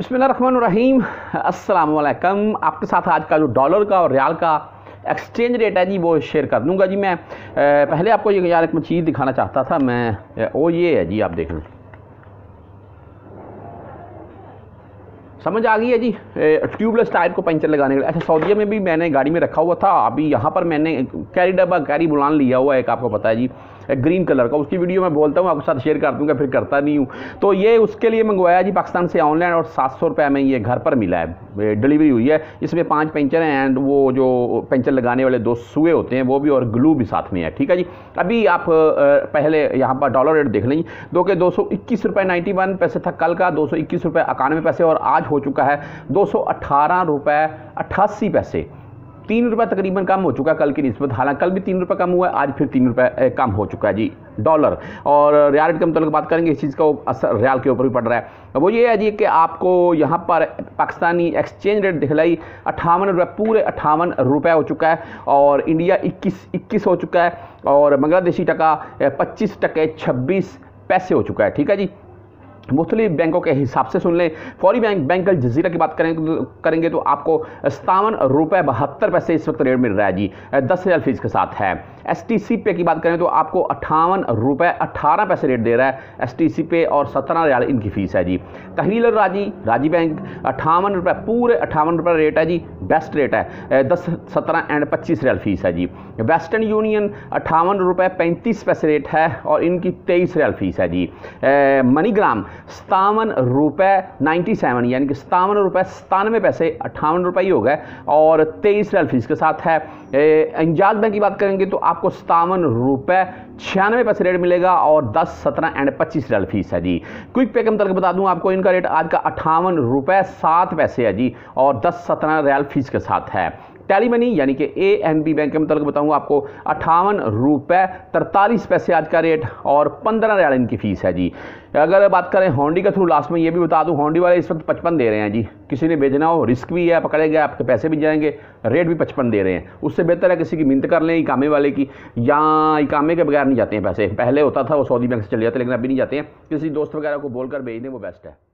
बसमीम अस्सलाम आपके साथ आज का जो डॉलर का और रियाल का एक्सचेंज रेट है जी, वो शेयर कर दूँगा जी मैं। पहले आपको ये यार एक चीज़ दिखाना चाहता था, मैं वो ये है जी, आप देख लें। समझ आ गई है जी? ट्यूबलेस टायर को पंचर लगाने के लिए। अच्छा सऊदीया में भी मैंने गाड़ी में रखा हुआ था, अभी यहाँ पर मैंने कैरी डब्बा, कैरी बुलान लिया हुआ है, एक आपको पता है जी। ग्रीन कलर का। उसकी वीडियो मैं बोलता हूँ, आपके साथ शेयर कर दूँगा, फिर करता नहीं हूँ। तो ये उसके लिए मंगवाया जी पाकिस्तान से ऑनलाइन और सात सौ रुपये में ये घर पर मिला है। डिलीवरी हुई है। इसमें पाँच पेंचर हैं एंड वो जो पेंचर लगाने वाले दो सुए होते हैं, वो भी और ग्लू भी साथ में है, ठीक है जी? अभी आप पहले यहाँ पर डॉलर रेट देख लें। दो के दो सौ इक्कीस रुपये नाइन्टी वन पैसे था कल का, दो सौ इक्कीस रुपये इक्यानवे पैसे और आज हो चुका है दो सौ अट्ठारह रुपये अट्ठासी पैसे। तीन रुपये तकरीबन कम हो चुका है कल की नस्बत। हालाँकि कल भी तीन रुपये कम हुआ है, आज फिर तीन रुपये कम हो चुका है जी, डॉलर। और रियाल रेट के मतलब बात करेंगे, इस चीज़ का असर रियाल के ऊपर भी पड़ रहा है। वो ये है जी कि आपको यहाँ पर पाकिस्तानी एक्सचेंज रेट दिखलाई, अट्ठावन रुपये पूरे अट्ठावन रुपये हो चुका है और इंडिया इक्कीस इक्कीस हो चुका है और बांग्लादेशी टका पच्चीस टके छब्बीस पैसे हो चुका है, ठीक है जी? मुख्तलिफ़ बैंकों के हिसाब से सुन लें। फौरी बैंक बैंक जजीरा की बात करें, करेंगे तो आपको सतावन रुपये बहत्तर पैसे इस वक्त रेट मिल रहा है जी, दस हज़ार फ़ीस के साथ है। एस टी सी पे की बात करें तो आपको अट्ठावन रुपये अट्ठारह पैसे रेट दे रहा है एस टी सी पे और सत्रह रियाल इनकी फ़ीस है जी। तहरील राज़ी राज़ी बैंक, अट्ठावन रुपये पूरे अट्ठावन रुपये रेट है जी, बेस्ट रेट है दस, सत्रह एंड पच्चीस रियाल फ़ीस है जी। वेस्टर्न यूनियन, अट्ठावन रुपये पैंतीस पैसे रेट है और इनकी तेईस रियाल फ़ीस है जी। मनीग्राम सतावन रुपये नाइन्टी सेवन यानी कि सतावन रुपये सतानवे पैसे अट्ठावन रुपये ही हो गए, और तेईस रियाल फ़ीस के साथ है। इंजाज बैंक की बात करेंगे तो आपको सतावन रुपये छियानवे पैसे रेट मिलेगा और दस, सत्रह एंड पच्चीस रियल फ़ीस है जी। क्विक पे कम तरह बता दूँ आपको, इनका रेट आज का अट्ठावन रुपये सात पैसे है जी, और दस, सत्रह रियल फ़ीस के साथ है। टेली मनी यानी कि ए एन बी बैंक के मतलब बताऊँगा आपको, अट्ठावन रुपये तरतालीस पैसे आज का रेट और पंद्रह रियाल इनकी फ़ीस है जी। अगर बात करें होंडी का थ्रू लास्ट में ये भी बता दूँ होंडी वाले इस वक्त पचपन दे रहे हैं जी। किसी ने भेजना हो रिस्क भी है, पकड़े गए, आपके पैसे भी जाएँगे रेट भी पचपन दे रहे हैं। उससे बेहतर है किसी की मिनत कर लें इकामे वाले की, या इकामे के बगैर नहीं जाते हैं पैसे। पहले होता था, वो सऊदी बैंक से चले जाते, लेकिन अभी नहीं जाते हैं। किसी दोस्त वगैरह को बोलकर भेज दें, वो बेस्ट है।